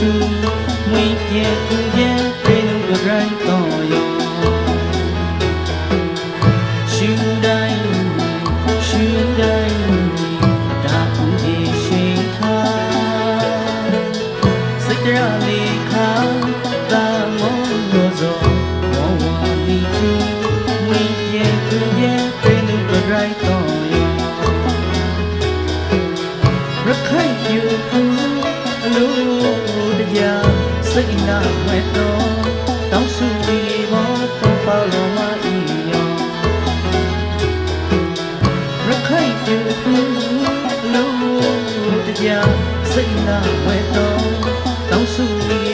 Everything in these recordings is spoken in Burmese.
chú nguy hiểm cũng dễ đến lúc được rơi to rồi စိတ်နာဝဲတော်တောင်းစုပြီးဘောတော့ပါလို့မအီယောရခိုင်ယူဖူအလိုတရားစိတ်နာဝဲတော်တောင်းစုပြီး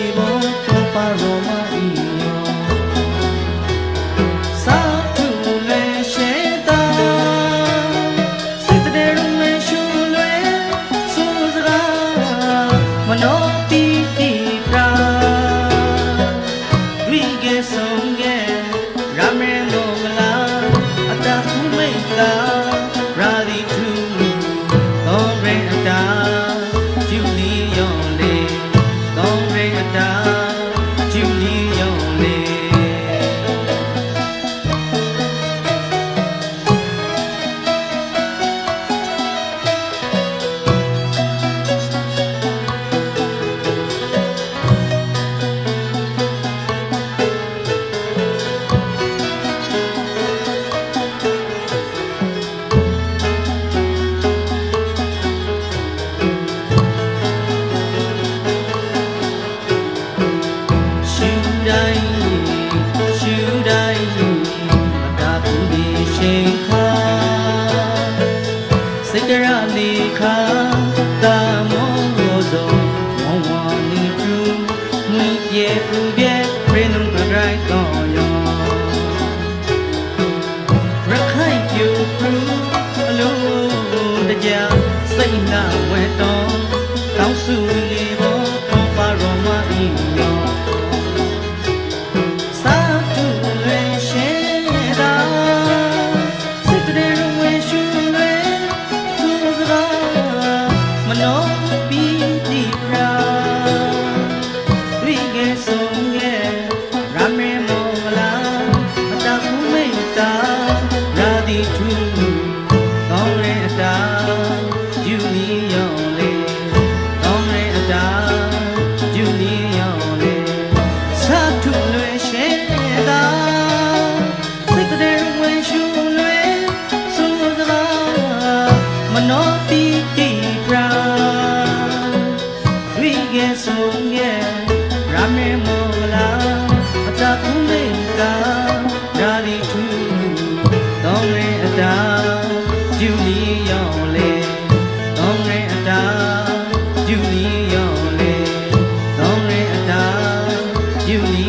တိုင်းအတားကူဒီရှင်ခါစိတ်တရနေခါတာမောရောစုံမောင်ဝါနီတူမွေပြေပူပြေပြင်းလုံးကြိုက်တော့ယောရခိုင်ပြူပူအလုံးတကြစိတ်နာဝဲတော့တောင်းစု နောပီတိပရာတွေ့ကဲဆုံးကဲရမေမောလာအတကူမိတ်တာရာဒီထူကောင်းရဲအတာယူလီယောလေကောင်းရဲအတာယူလီယောလေစာထုလွယ်ရှဲတာစိတ်တဲ့ဝင်ရှူလွယ်ဆိုစကားမနော လီယောလေတောင်းရဲအတာဂျူလီယောလေတောင်းရဲအတာယူလီယောလေကောင်းရဲအတာ